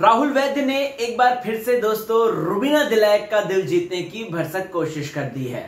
राहुल वैद्य ने एक बार फिर से दोस्तों रुबीना दिलैक का दिल जीतने की भरसक कोशिश कर दी है।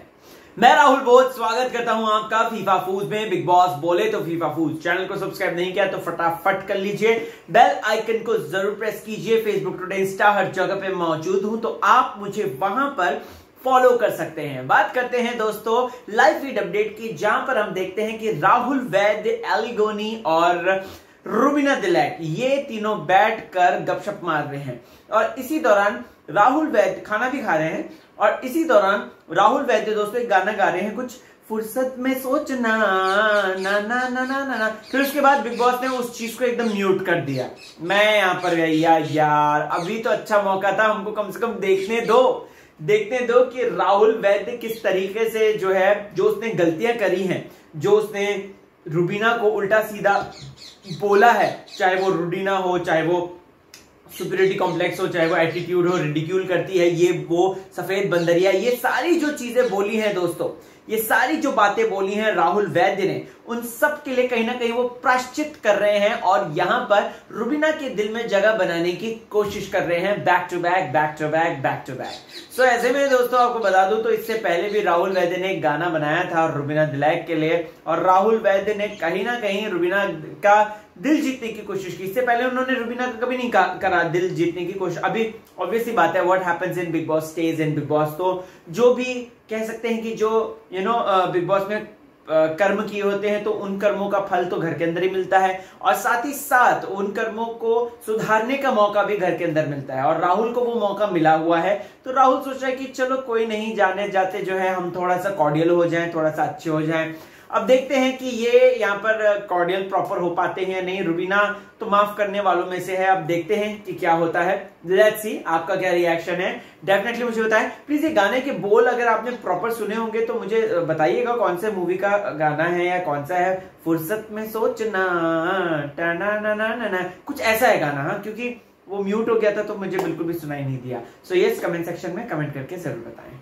मैं राहुल बोध, स्वागत करता हूँ आपका फीफा फूज में। बिग बॉस बोले तो फीफा फूज चैनल को सब्सक्राइब नहीं किया तो फटाफट कर लीजिए। बेल आइकन को ज़रूर प्रेस कीजिए। फेसबुक टुडे इंस्टा हर जगह पे मौजूद हूँ तो आप मुझे वहाँ पर फॉलो कर सकते हैं। बात करते हैं दोस्तों लाइव फ़ीड अपडेट की, जहाँ पर हम देखते हैं कि राहुल वैद्य एलिगोनी और रुबिना दिलैक, ये तीनों बैठ कर गपशप मार रहे हैं। और इसी दौरान राहुल वैद्य खाना भी खा रहे हैं। और इसी दौरान राहुल वैद्य दोस्तों एक गाना गा रहे हैं, कुछ फुर्सत में सोचना, ना ना ना ना ना ना। फिर उसके बाद बिग बॉस ने उस चीज़ को एकदम म्यूट कर दिया। मैं यहाँ पर गया यार, अभी तो अच्छा मौका था, हमको कम से कम देखने दो। देखने दो कि राहुल वैद्य किस तरीके से जो है, जो उसने गलतियाँ करी हैं, जो उसने रुबीना को उल्टा सीधा बोला है, चाहे वो रूबीना हो, चाहे वो सुपरिटी कॉम्प्लेक्स हो, चाहे वो एटीट्यूड हो रिडिक्यूल करती है, ये वो सफ़ेद बंदरिया, ये सारी जो चीज़ें बोली हैं दोस्तों ये सारी जो बातें बोली हैं राहुल वैद्य ने, उन सब के लिए कहीं ना कहीं वो प्राश्चित कर रहे हैं और यहाँ पर रुबीना के दिल में जगह बनाने की कोशिश कर रहे हैं। Back to back back to back back to back so ऐसे में दोस्तों आपको बता दूँ तो इससे पहले भी राहुल वैद्य ने एक गाना बनाया था रुबीना दिलैक के लिए और राहुल वैद्य ने कहीं ना कहीं रुबीना का दिल जीतने की कोशिश की। इससे पहले उन्होंने रुबीना का कभी नहीं करा दिल जीतने की कोशिश। अभी ऑब्वियसली बात है what happens in Bigg Boss stage in Bigg Boss तो जो भी कह सकते हैं कि जो यू नो बिग बॉस में कर्म किए होते हैं तो उन कर्मों का फल तो घर के अंदर ही मिलता है। और साथ ही साथ उन कर्मों को सुधारने का मौका भी घर के अंदर मिलता है। और राहुल को वो मौका मिला हुआ है। तो राहुल सोच रहा है कि चलो कोई नहीं जाने जाते जो है, हम थोड़ा सा कॉर्डियल हो जाए थोड़ा सा अच्छे हो जाएँ। अब देखते हैं कि ये यहाँ पर कॉर्डियल प्रॉपर हो पाते हैं नहीं। रुबीना तो माफ़ करने वालों में से है। अब देखते हैं कि क्या होता है। लेट्स सी आपका क्या रिएक्शन है? डेफिनेटली मुझे बताएँ। प्लीज़ ये गाने के बोल अगर आपने प्रॉपर सुने होंगे तो मुझे बताइएगा कौन से मूवी का गाना है या कौन सा है। फुर्सत में सोचना टाना ना ना ना ना कुछ ऐसा है गाना हाँ क्योंकि वो म्यूट हो गया था तो मुझे बिल्कुल भी सुनाई नहीं दिया। सो so, ये कमेंट सेक्शन में कमेंट करके ज़रूर बताएँ।